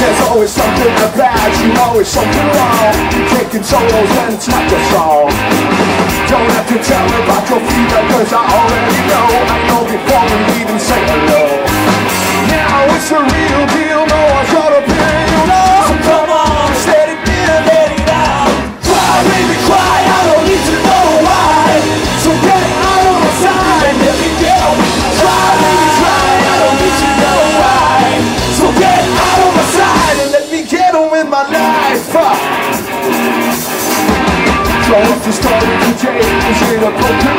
There's always something about you always something wrong. Taking solos when it's not your song Don't have to tell me about your fever cause I already know. I know before we even say hello. Now it's a with my life. Uh. So it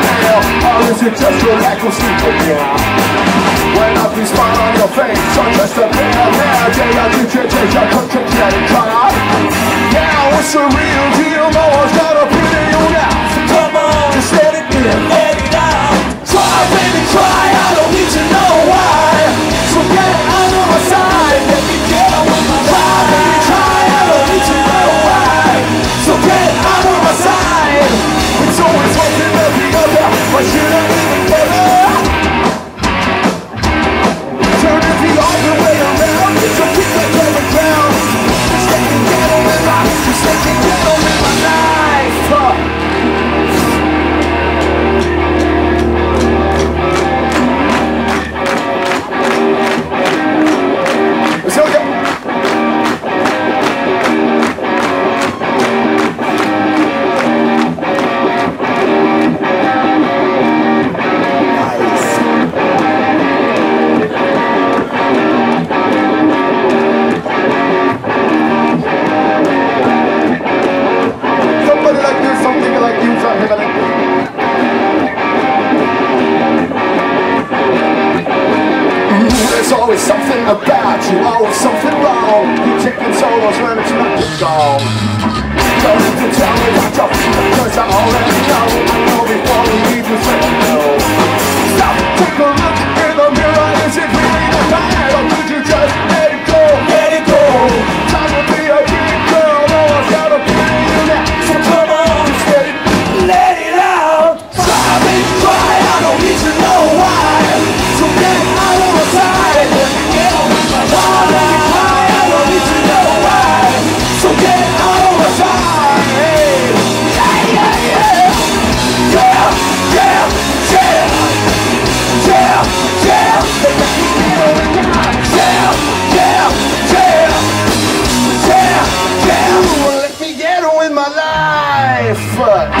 nail? Or is it just your lack of sleep again? When I be smile on your face, I'm just a pale hair Day I did you take your country credit card Now it's a real deal, no one's gonna pity you now So come on, just let it in, let it out. Cry baby cry, I don't need to know why. So get out of my side, always something about you, always something wrong. You taking solos when it's not your song. Don't have to tell me what you're feeling, cause I already know. I know Yeah,